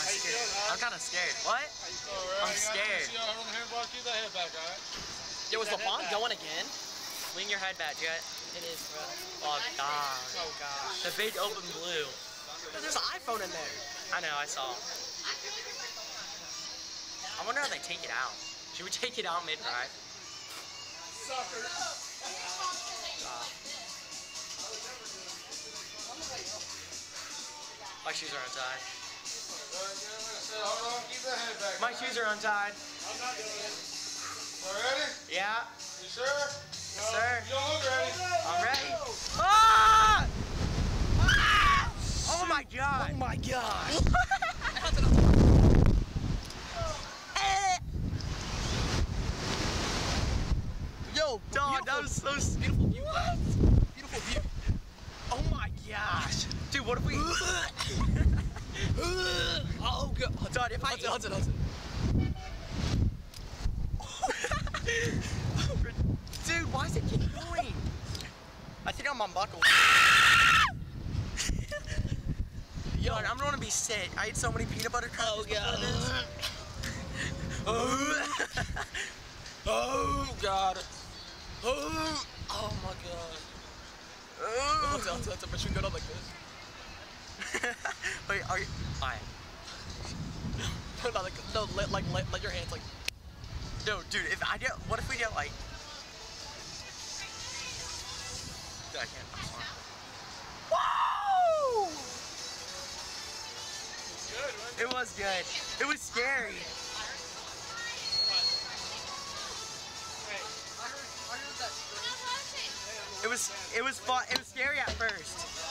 scared. I'm kind of scared. What? I'm scared. Yo, was LeBron going again? Swing your head back, Jett. It is, bro. Oh gosh. Oh gosh. The big open blue. There's an iPhone in there. I know. I saw. I wonder how they take it out. Should we take it out mid ride? My shoes are untied. My shoes are untied. Ready? Yeah. You sure? Yes, sir. You don't look ready. I'm ready. Ah! Ah! Oh my god. Oh my gosh. Yo, Dog, that was so s- beautiful view. Beautiful view. Oh my gosh. Dude, what if we. Oh god. Dog, if I. Hudson, Hudson, Hudson. Dude, why is it keep going? I think I'm unbuckled. Yo, I'm gonna be sick. I ate so many peanut butter crackers. Oh before god. this. Oh god. Oh, oh my god. Hudson, Hudson, but you can go down like this. Wait, are you? Alright. No, like, no, let, like, let, let your hands like. No, dude, if I get, what if we get like. Dude, I can't. I'm sorry. Woo! It was good. It was scary. It was it was fun. It was scary at first.